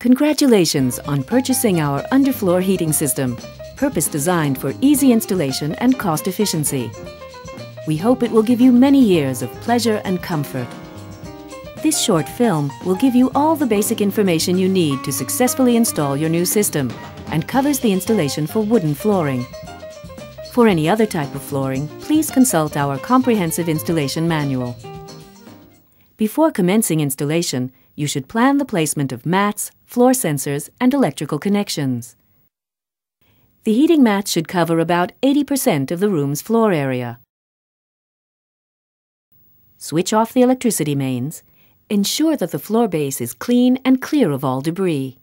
Congratulations on purchasing our underfloor heating system, purpose designed for easy installation and cost efficiency. We hope it will give you many years of pleasure and comfort. This short film will give you all the basic information you need to successfully install your new system and covers the installation for wooden flooring. For any other type of flooring, please consult our comprehensive installation manual. Before commencing installation, you should plan the placement of mats, floor sensors, and electrical connections. The heating mats should cover about 80% of the room's floor area. Switch off the electricity mains. Ensure that the floor base is clean and clear of all debris.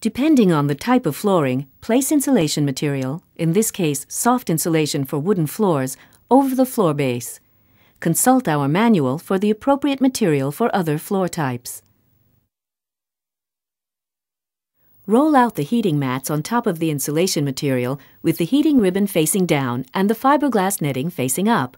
Depending on the type of flooring, place insulation material, in this case soft insulation for wooden floors, over the floor base consult our manual for the appropriate material for other floor types. Roll out the heating mats on top of the insulation material with the heating ribbon facing down and the fiberglass netting facing up.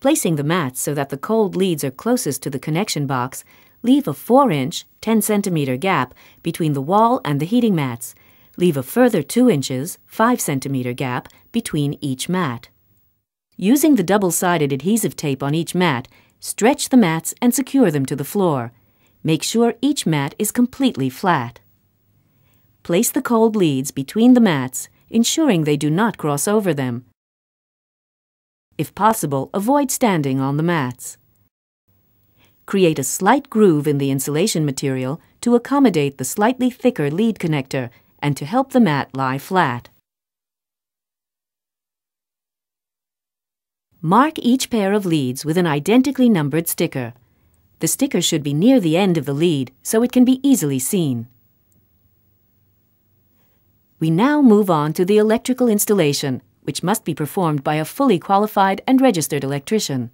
Placing the mats so that the cold leads are closest to the connection box, leave a 4-inch, 10 centimeter gap between the wall and the heating mats. Leave a further 2 inches, 5 centimeter gap between each mat. Using the double-sided adhesive tape on each mat, stretch the mats and secure them to the floor. Make sure each mat is completely flat. Place the cold leads between the mats, ensuring they do not cross over them. If possible, avoid standing on the mats. Create a slight groove in the insulation material to accommodate the slightly thicker lead connector and to help the mat lie flat. Mark each pair of leads with an identically numbered sticker. The sticker should be near the end of the lead so it can be easily seen. We now move on to the electrical installation, which must be performed by a fully qualified and registered electrician.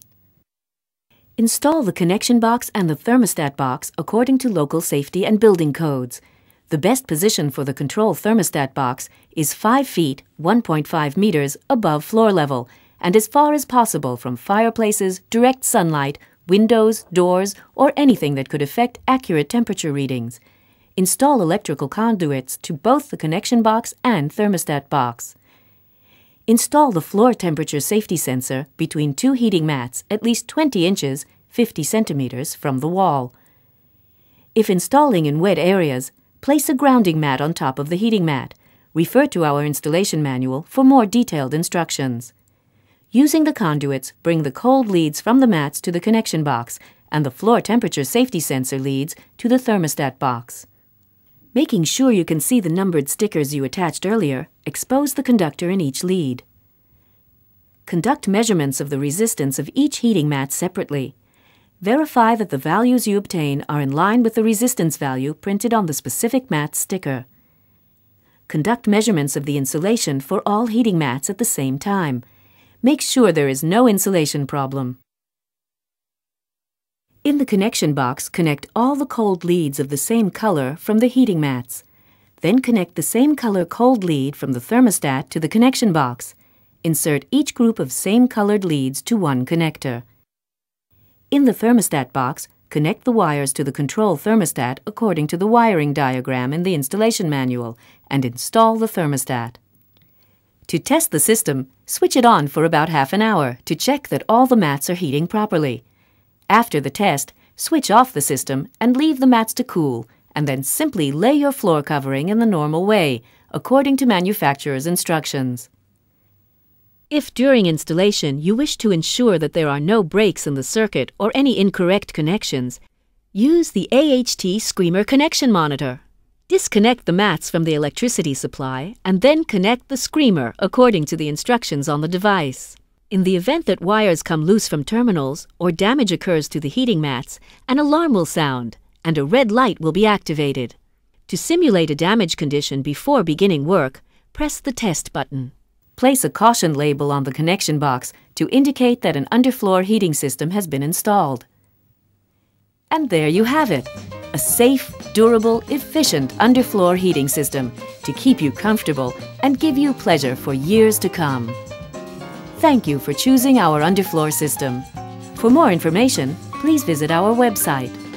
Install the connection box and the thermostat box according to local safety and building codes. The best position for the control thermostat box is 5 feet 1.5 meters above floor level and as far as possible from fireplaces, direct sunlight, windows, doors, or anything that could affect accurate temperature readings. Install electrical conduits to both the connection box and thermostat box. Install the floor temperature safety sensor between two heating mats at least 20 inches 50 centimeters from the wall. If installing in wet areas, place a grounding mat on top of the heating mat. Refer to our installation manual for more detailed instructions. Using the conduits, bring the cold leads from the mats to the connection box and the floor temperature safety sensor leads to the thermostat box. Making sure you can see the numbered stickers you attached earlier, expose the conductor in each lead. Conduct measurements of the resistance of each heating mat separately. Verify that the values you obtain are in line with the resistance value printed on the specific mat sticker. Conduct measurements of the insulation for all heating mats at the same time make sure there is no insulation problem. In the connection box, connect all the cold leads of the same color from the heating mats. Then connect the same color cold lead from the thermostat to the connection box. Insert each group of same colored leads to one connector. In the thermostat box, connect the wires to the control thermostat according to the wiring diagram in the installation manual and install the thermostat. To test the system, switch it on for about half an hour to check that all the mats are heating properly. After the test, switch off the system and leave the mats to cool, and then simply lay your floor covering in the normal way, according to manufacturer's instructions. If during installation you wish to ensure that there are no breaks in the circuit or any incorrect connections, use the AHT Screamer Connection Monitor. Disconnect the mats from the electricity supply and then connect the screamer according to the instructions on the device. In the event that wires come loose from terminals or damage occurs to the heating mats, an alarm will sound and a red light will be activated. To simulate a damage condition before beginning work, press the test button. Place a caution label on the connection box to indicate that an underfloor heating system has been installed. And there you have it a safe, durable, efficient underfloor heating system to keep you comfortable and give you pleasure for years to come. Thank you for choosing our underfloor system. For more information, please visit our website